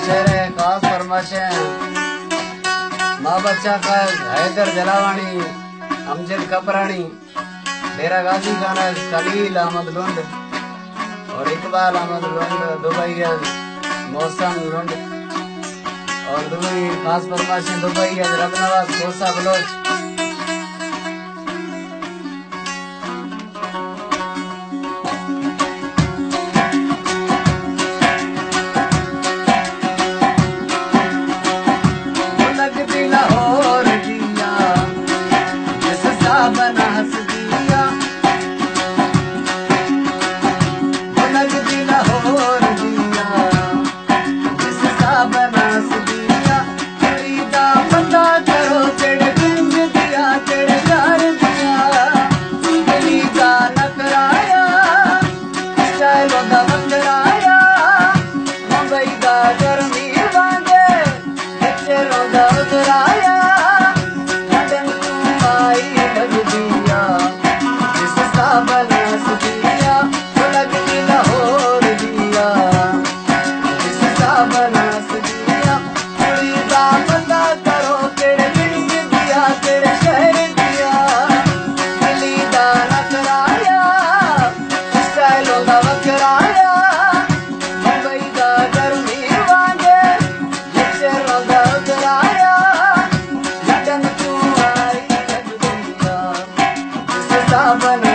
शेर खास है। माँ बच्चा का हैदर जलावानी अमजद कपरानी डेरा गाजी खाना सलील अहमद लुंड और इकबाल अहमद लुंड, दुबई मौसम लुंड और दुबई, खास फरमाशें दुबई रबनवाज कोसा बलोच। no. Havana.